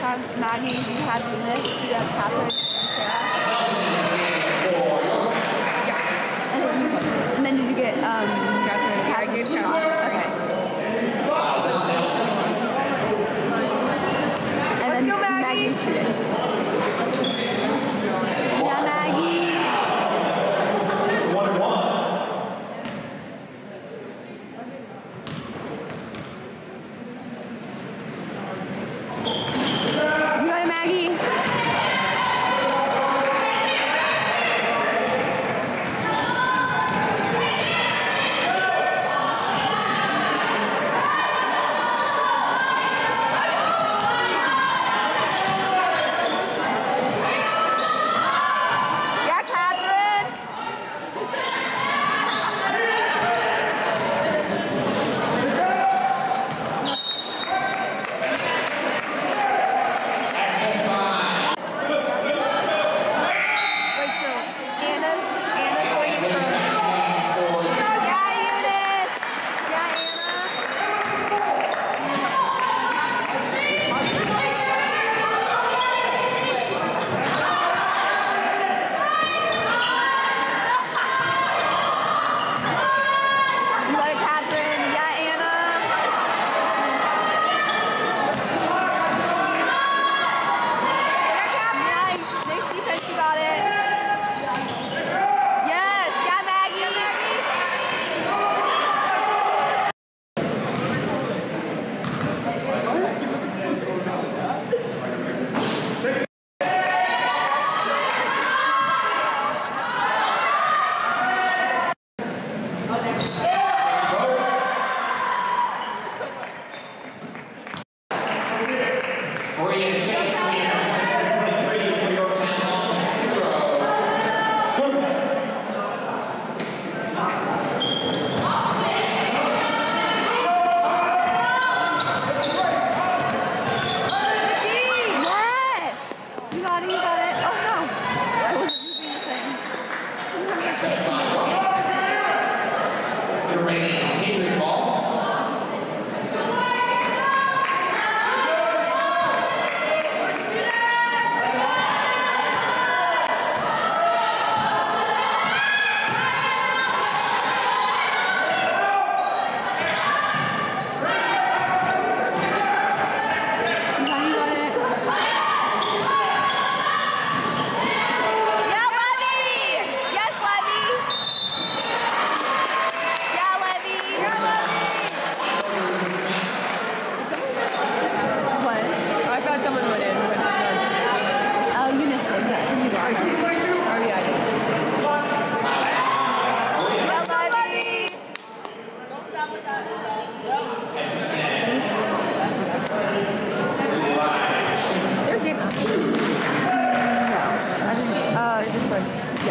time, Maggie, you have miss you have Catherine and Sarah. Yeah. And then, you, and then did you get um, Okay. And then Maggie, Maggie shoot it.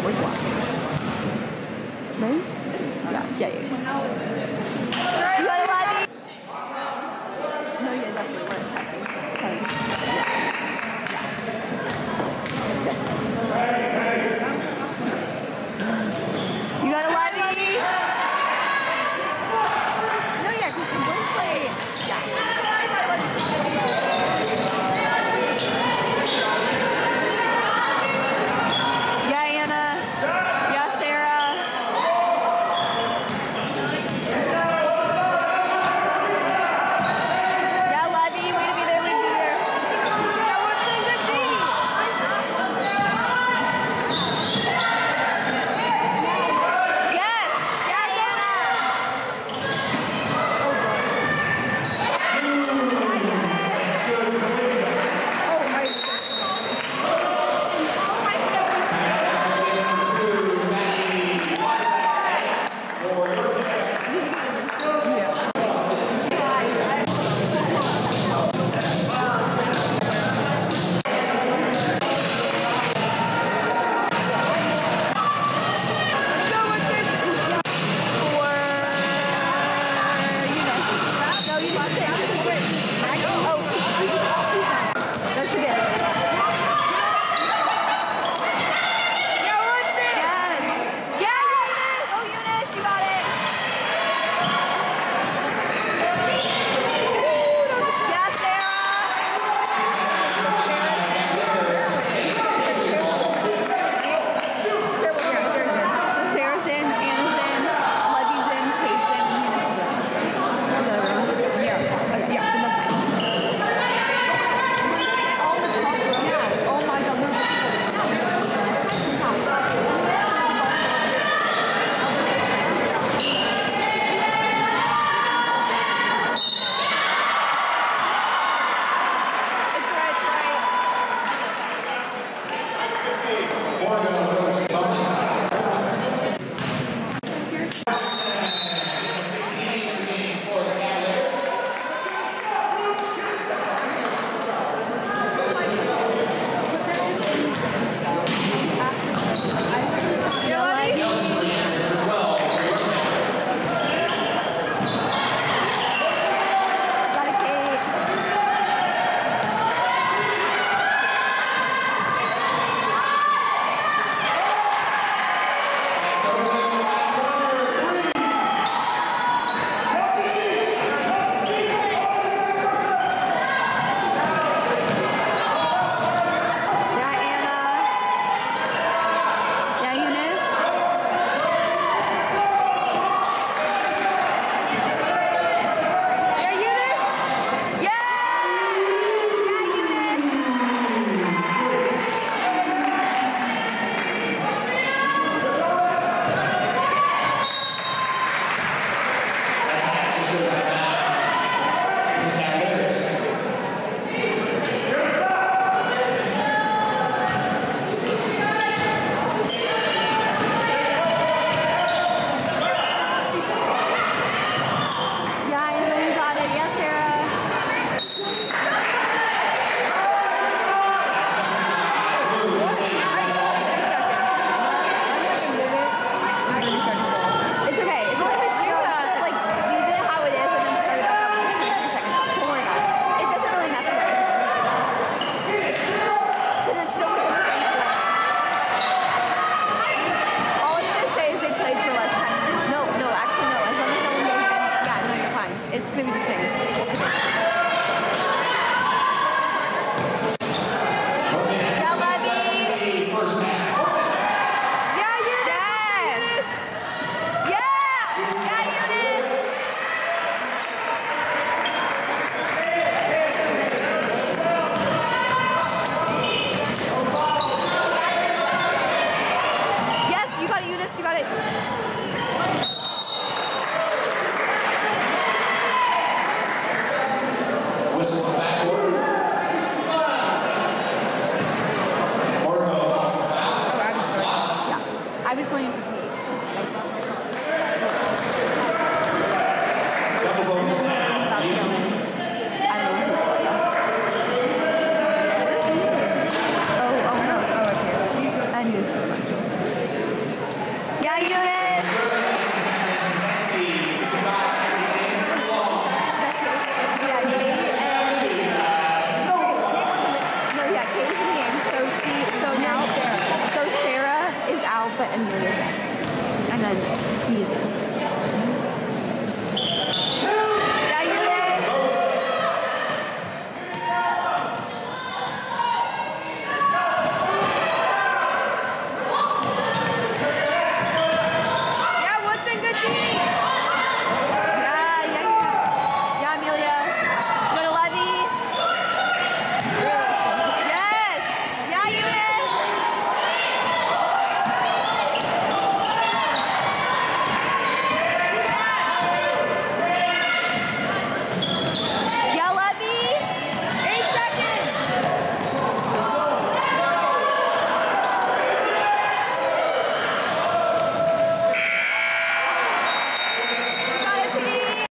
Not worth watching. Right? Yeah, yeah, yeah. Now so